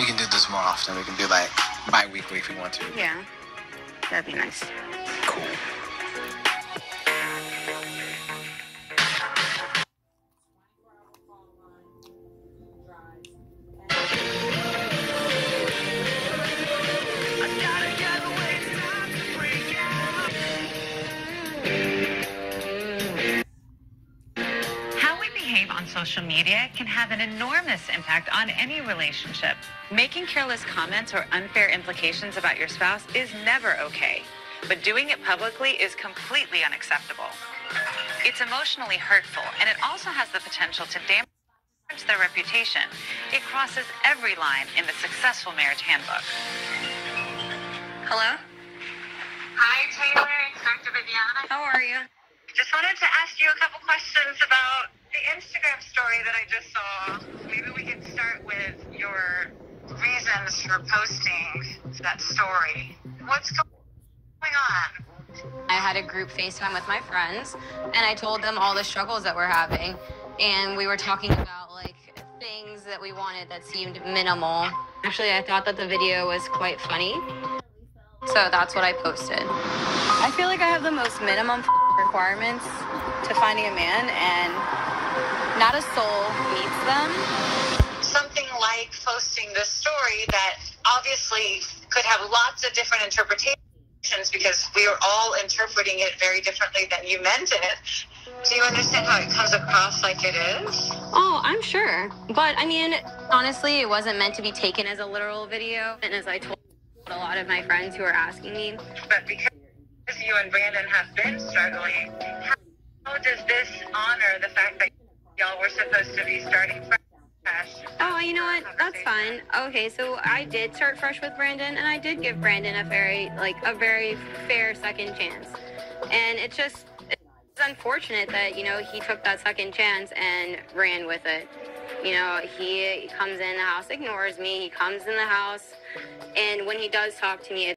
We can do this more often. We can do like bi-weekly if we want to. Yeah, that'd be nice. Cool. How behave on social media can have an enormous impact on any relationship. Making careless comments or unfair implications about your spouse is never okay, but doing it publicly is completely unacceptable. It's emotionally hurtful, and it also has the potential to damage their reputation. It crosses every line in the Successful Marriage Handbook. Hello? Hi, Taylor. It's Dr. Viviana. How are you? Just wanted to ask you a couple questions about the Instagram story that I just saw. Maybe we can start with your reasons for posting that story. What's going on? I had a group FaceTime with my friends, and I told them all the struggles that we're having, and we were talking about like things that we wanted that seemed minimal. Actually, I thought that the video was quite funny, so that's what I posted. I feel like I have the most minimum requirements to finding a man, and not a soul meets them. Something like posting this story that obviously could have lots of different interpretations because we are all interpreting it very differently than you meant it. Do you understand how it comes across like it is? Oh, I'm sure. But I mean, honestly, it wasn't meant to be taken as a literal video. And as I told a lot of my friends who are asking me, But because you and Brandon have been struggling, how, does this honor the fact that y'all were supposed to be starting fresh? oh, you know what? That's fine. Okay, so I did start fresh with Brandon, and I did give Brandon a very, like, a very fair second chance. And it's just, it's unfortunate that, you know, he took that second chance and ran with it. You know, he comes in the house, ignores me, he comes in the house, and when he does talk to me,